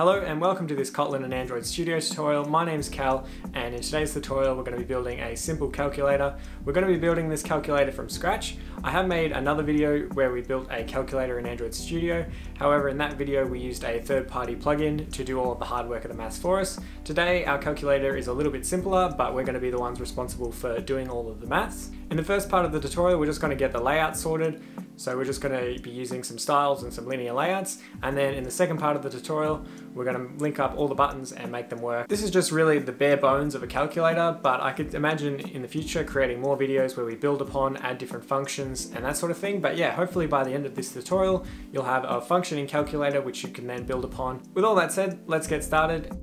Hello and welcome to this Kotlin and Android Studio tutorial. My name is Cal and in today's tutorial we're going to be building a simple calculator. We're going to be building this calculator from scratch. I have made another video where we built a calculator in Android Studio. However, in that video we used a third-party plugin to do all of the hard work of the maths for us. Today our calculator is a little bit simpler, but we're going to be the ones responsible for doing all of the maths. In the first part of the tutorial we're just going to get the layout sorted. So we're just going to be using some styles and some linear layouts. And then in the second part of the tutorial, we're going to link up all the buttons and make them work. This is just really the bare bones of a calculator, but I could imagine in the future creating more videos where we build upon, add different functions and that sort of thing. But yeah, hopefully by the end of this tutorial, you'll have a functioning calculator which you can then build upon. With all that said, let's get started.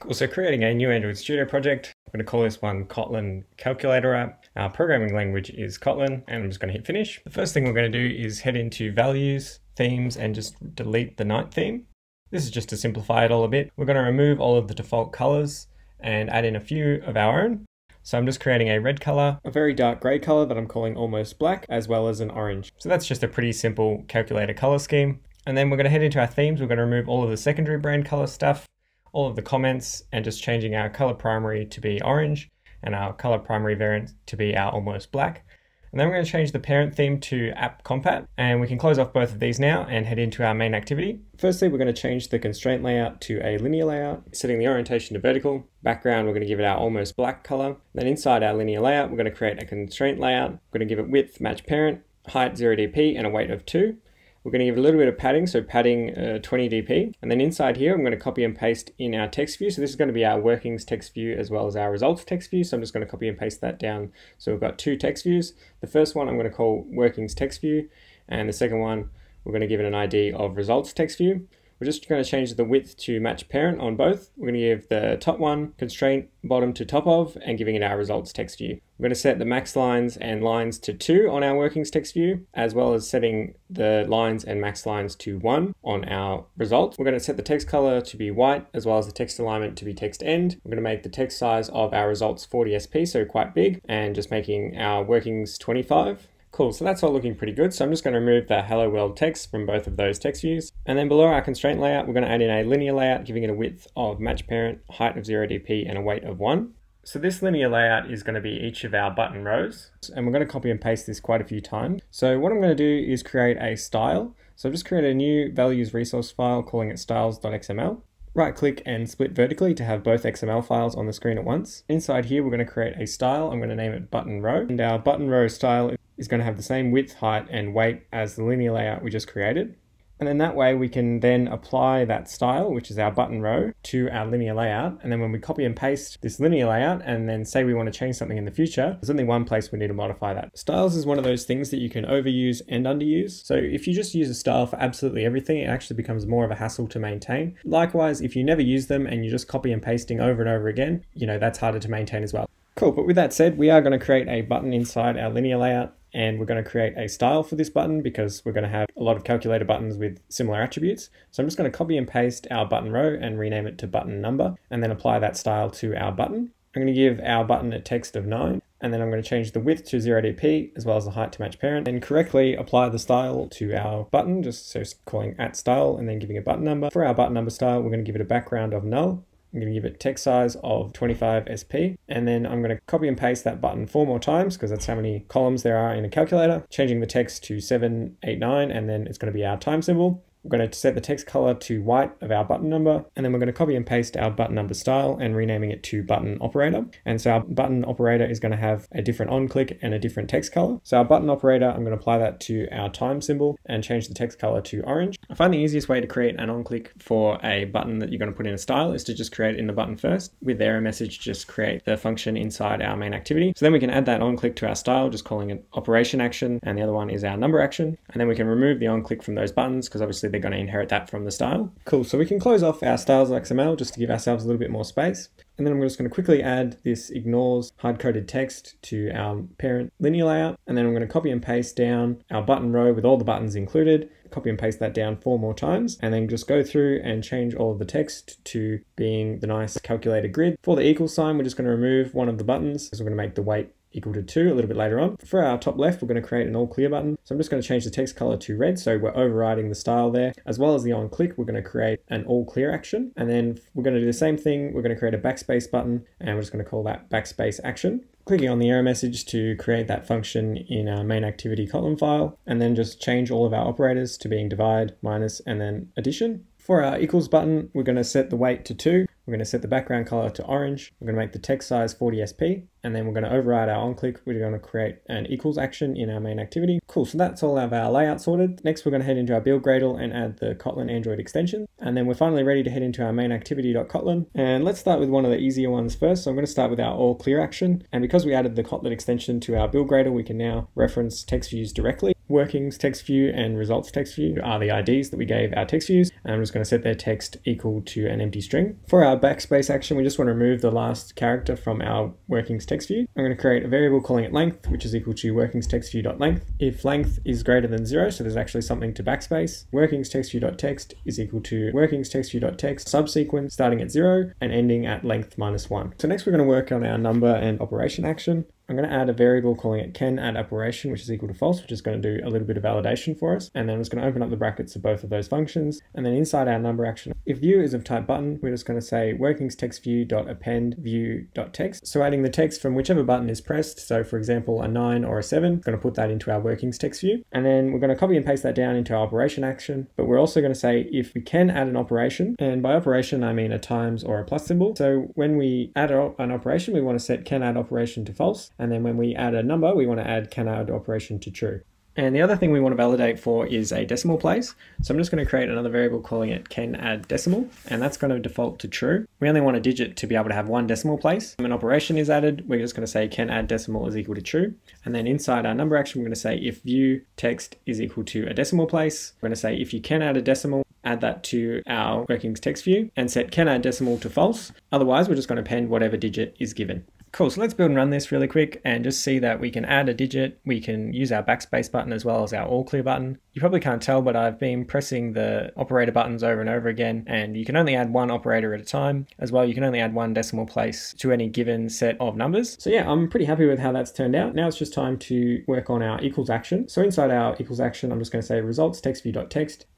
Cool, so creating a new Android Studio project. I'm going to call this one Kotlin Calculator app. Our programming language is Kotlin, and I'm just going to hit finish. The first thing we're going to do is head into values, themes, and just delete the night theme. This is just to simplify it all a bit. We're going to remove all of the default colors and add in a few of our own. So I'm just creating a red color, a very dark gray color that I'm calling almost black, as well as an orange. So that's just a pretty simple calculator color scheme. And then we're going to head into our themes. We're going to remove all of the secondary brand color stuff all of the comments and just changing our color primary to be orange and our color primary variant to be our almost black. And then we're going to change the parent theme to app compat and we can close off both of these now and head into our main activity. Firstly, we're going to change the constraint layout to a linear layout, setting the orientation to vertical. Background, we're going to give it our almost black color. Then inside our linear layout, we're going to create a constraint layout. We're going to give it width match parent, height 0 dp and a weight of 2. We're going to give a little bit of padding, so padding uh, 20 dp. And then inside here, I'm going to copy and paste in our text view. So this is going to be our workings text view as well as our results text view. So I'm just going to copy and paste that down. So we've got two text views. The first one I'm going to call workings text view. And the second one, we're going to give it an ID of results text view. We're just going to change the width to match parent on both. We're going to give the top one constraint bottom to top of and giving it our results text view. We're going to set the max lines and lines to 2 on our workings text view, as well as setting the lines and max lines to 1 on our results. We're going to set the text color to be white, as well as the text alignment to be text end. We're going to make the text size of our results 40 SP, so quite big, and just making our workings 25. Cool, so that's all looking pretty good. So I'm just going to remove the hello world text from both of those text views. And then below our constraint layout, we're going to add in a linear layout, giving it a width of match parent, height of 0 dp, and a weight of 1. So this linear layout is going to be each of our button rows. And we're going to copy and paste this quite a few times. So what I'm going to do is create a style. So I've just created a new values resource file calling it styles.xml. Right click and split vertically to have both XML files on the screen at once. Inside here, we're going to create a style. I'm going to name it button row. And our button row style is going to have the same width, height, and weight as the linear layout we just created. And then that way we can then apply that style, which is our button row, to our linear layout. And then when we copy and paste this linear layout and then say we want to change something in the future, there's only one place we need to modify that. Styles is one of those things that you can overuse and underuse. So if you just use a style for absolutely everything, it actually becomes more of a hassle to maintain. Likewise, if you never use them and you're just copy and pasting over and over again, you know, that's harder to maintain as well. Cool, but with that said, we are going to create a button inside our linear layout and we're going to create a style for this button because we're going to have a lot of calculator buttons with similar attributes. So I'm just going to copy and paste our button row and rename it to button number and then apply that style to our button. I'm going to give our button a text of 9 and then I'm going to change the width to 0dp as well as the height to match parent and correctly apply the style to our button just so calling at style and then giving a button number. For our button number style we're going to give it a background of null I'm going to give it text size of 25 SP and then I'm going to copy and paste that button four more times because that's how many columns there are in a calculator, changing the text to 789 and then it's going to be our time symbol. We're going to set the text color to white of our button number, and then we're going to copy and paste our button number style and renaming it to button operator. And so our button operator is going to have a different on click and a different text color. So our button operator, I'm going to apply that to our time symbol and change the text color to orange. I find the easiest way to create an on click for a button that you're going to put in a style is to just create in the button first. With error message, just create the function inside our main activity. So then we can add that on click to our style, just calling it operation action, and the other one is our number action. And then we can remove the on click from those buttons because obviously they're going to inherit that from the style. Cool, so we can close off our styles.xml just to give ourselves a little bit more space. And then I'm just going to quickly add this ignores hard-coded text to our parent linear layout. And then I'm going to copy and paste down our button row with all the buttons included, copy and paste that down four more times, and then just go through and change all of the text to being the nice calculated grid. For the equal sign, we're just going to remove one of the buttons, so we're going to make the weight equal to 2 a little bit later on. For our top left, we're going to create an all clear button. So I'm just going to change the text color to red. So we're overriding the style there. As well as the on click, we're going to create an all clear action. And then we're going to do the same thing. We're going to create a backspace button and we're just going to call that backspace action clicking on the error message to create that function in our main activity Kotlin file, and then just change all of our operators to being divide, minus, and then addition. For our equals button, we're going to set the weight to 2. We're going to set the background color to orange. We're going to make the text size 40 SP and then we're going to override our onClick. We're going to create an equals action in our main activity. Cool, so that's all of our layout sorted. Next, we're going to head into our build Gradle and add the Kotlin Android extension. And then we're finally ready to head into our main activity.kotlin. And let's start with one of the easier ones first. So I'm going to start with our all clear action. And because we added the Kotlin extension to our build Gradle, we can now reference text views directly. Workings text view and results text view are the IDs that we gave our text views. And I'm just going to set their text equal to an empty string. For our backspace action, we just want to remove the last character from our workings text view. I'm going to create a variable calling it length, which is equal to workings text view.length. If length is greater than zero, so there's actually something to backspace, workings text view.text is equal to workings text view.text subsequence starting at zero and ending at length minus one. So next we're going to work on our number and operation action. I'm going to add a variable calling it can add operation, which is equal to false, which is going to do a little bit of validation for us. And then I'm just going to open up the brackets of both of those functions. And then inside our number action, if view is of type button, we're just going to say workings text view dot append view dot text. So adding the text from whichever button is pressed. So for example, a nine or a seven, going to put that into our workings text view. And then we're going to copy and paste that down into our operation action. But we're also going to say if we can add an operation, and by operation, I mean a times or a plus symbol. So when we add an operation, we want to set can add operation to false. And then when we add a number, we want to add can add operation to true. And the other thing we want to validate for is a decimal place. So I'm just going to create another variable calling it can add decimal, and that's going to default to true. We only want a digit to be able to have one decimal place. When an operation is added, we're just going to say can add decimal is equal to true. And then inside our number action, we're going to say if view text is equal to a decimal place. We're going to say if you can add a decimal, add that to our workings text view and set can add decimal to false. Otherwise, we're just going to append whatever digit is given. Cool, so let's build and run this really quick and just see that we can add a digit. We can use our backspace button as well as our all clear button. You probably can't tell, but I've been pressing the operator buttons over and over again, and you can only add one operator at a time. As well, you can only add one decimal place to any given set of numbers. So yeah, I'm pretty happy with how that's turned out. Now it's just time to work on our equals action. So inside our equals action, I'm just going to say results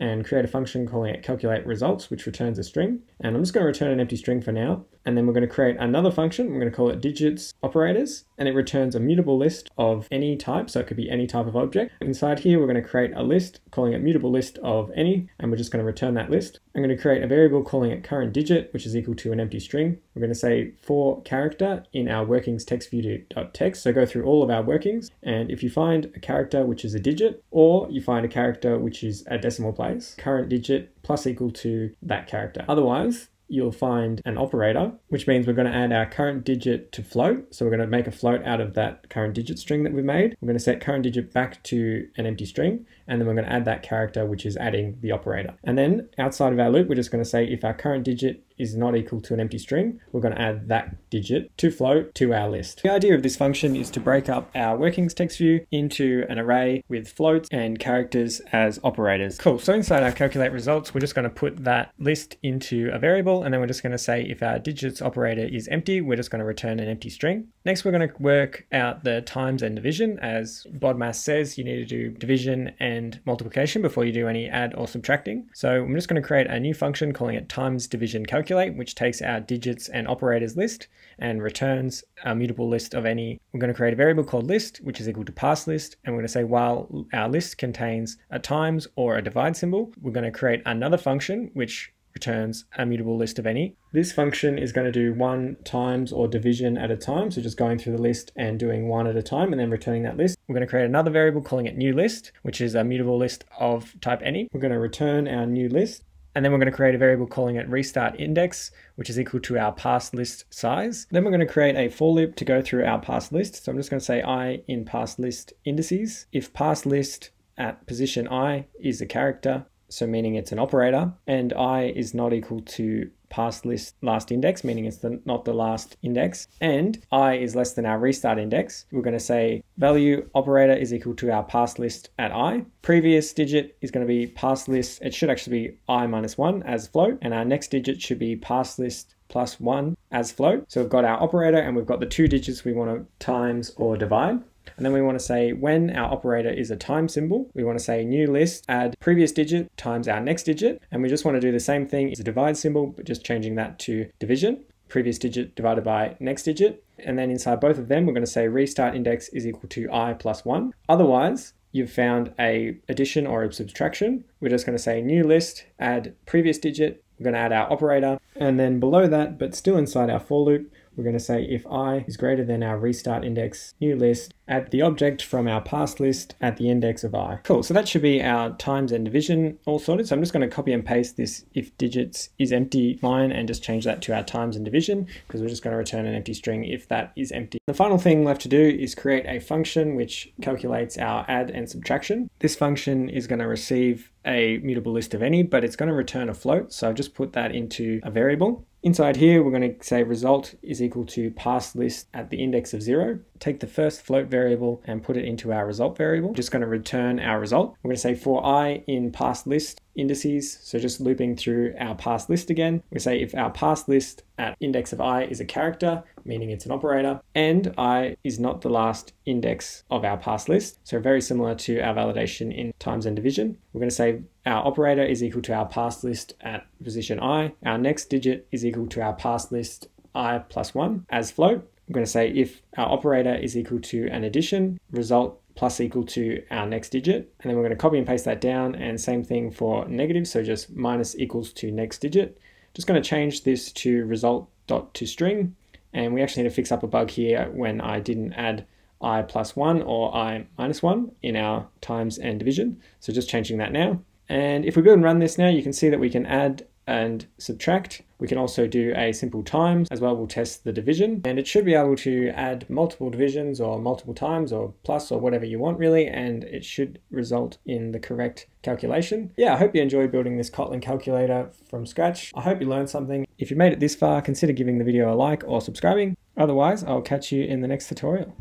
and create a function calling it calculate results, which returns a string. And I'm just going to return an empty string for now. And then we're going to create another function. We're going to call it digits operators, and it returns a mutable list of any type. So it could be any type of object. Inside here, we're going to create a list, calling it mutable list of any, and we're just going to return that list. I'm going to create a variable calling it current digit, which is equal to an empty string. We're going to say for character in our workings text view.text. So go through all of our workings, and if you find a character which is a digit, or you find a character which is a decimal place, current digit plus equal to that character. Otherwise, you'll find an operator, which means we're going to add our current digit to float. So we're going to make a float out of that current digit string that we made. We're going to set current digit back to an empty string, and then we're going to add that character, which is adding the operator. And then outside of our loop, we're just going to say if our current digit is not equal to an empty string, we're going to add that digit to float to our list. The idea of this function is to break up our workings text view into an array with floats and characters as operators. Cool, so inside our calculate results, we're just going to put that list into a variable and then we're just going to say if our digits operator is empty, we're just going to return an empty string. Next, we're going to work out the times and division. As BODMAS says, you need to do division and multiplication before you do any add or subtracting. So I'm just going to create a new function calling it times division calculate calculate, which takes our digits and operators list and returns a mutable list of any. We're going to create a variable called list, which is equal to parse list. And we're going to say while our list contains a times or a divide symbol, we're going to create another function which returns a mutable list of any. This function is going to do one times or division at a time, so just going through the list and doing one at a time and then returning that list. We're going to create another variable calling it new list, which is a mutable list of type any. We're going to return our new list and then we're going to create a variable calling it restart index, which is equal to our parse list size. Then we're going to create a for loop to go through our parse list. So I'm just going to say i in parse list indices. If parse list at position i is a character, so meaning it's an operator, and i is not equal to pass list last index, meaning it's the, not the last index, and i is less than our restart index, we're going to say value operator is equal to our pass list at i. Previous digit is going to be pass list, it should actually be i minus 1 as float, and our next digit should be pass list plus 1 as float. So we've got our operator and we've got the two digits we want to times or divide. And then we want to say when our operator is a time symbol, we want to say new list, add previous digit times our next digit. And we just want to do the same thing as a divide symbol, but just changing that to division. Previous digit divided by next digit. And then inside both of them, we're going to say restart index is equal to i plus 1. Otherwise, you've found a addition or a subtraction. We're just going to say new list, add previous digit, we're going to add our operator, and then below that, but still inside our for loop, we're going to say if i is greater than our restart index new list, add the object from our past list at the index of i. Cool, so that should be our times and division all sorted. So I'm just going to copy and paste this if digits is empty line and just change that to our times and division because we're just going to return an empty string if that is empty. The final thing left to do is create a function which calculates our add and subtraction. This function is going to receive a mutable list of any, but it's going to return a float. So I've just put that into a variable. Inside here, we're going to say result is equal to pass list at the index of zero. Take the first float variable and put it into our result variable. Just going to return our result. We're going to say for i in pass list indices. So just looping through our pass list again. We say if our pass list at index of i is a character, meaning it's an operator, and i is not the last index of our pass list. So very similar to our validation in times and division. We're going to say our operator is equal to our pass list at position i. Our next digit is equal to our pass list i plus 1 as float. I'm going to say if our operator is equal to an addition, result plus equal to our next digit. And then we're going to copy and paste that down and same thing for negative. So just minus equals to next digit. Just going to change this to result dot to string. And we actually need to fix up a bug here when I didn't add i plus 1 or i minus 1 in our times and division. So just changing that now. And if we go and run this now, you can see that we can add and subtract. We can also do a simple times as well. We'll test the division and it should be able to add multiple divisions or multiple times or plus or whatever you want really. And it should result in the correct calculation. Yeah, I hope you enjoyed building this Kotlin calculator from scratch. I hope you learned something. If you made it this far, consider giving the video a like or subscribing. Otherwise, I'll catch you in the next tutorial.